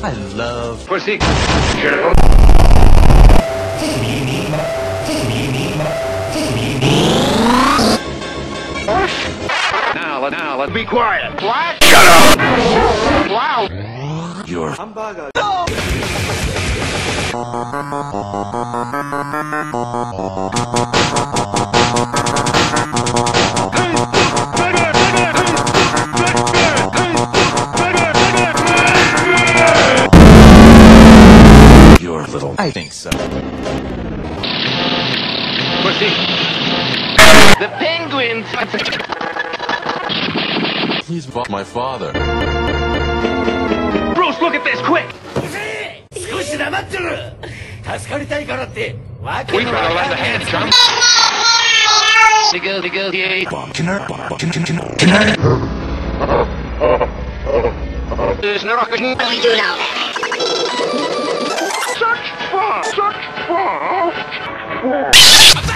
I love Pussy. Now, now, let's be quiet. What? Shut up! Wow. your your little. I think so. Pussy. The penguins. Please fuck my father. Bruce, look at this, quick. 少し黙ってろ助かりたいからってわけ We の better わ let か the んない hands come. Diggle, diggle, yay. Bonkiner, bonkiner, bonkiner. There's no rocket. What do we do now? Fun!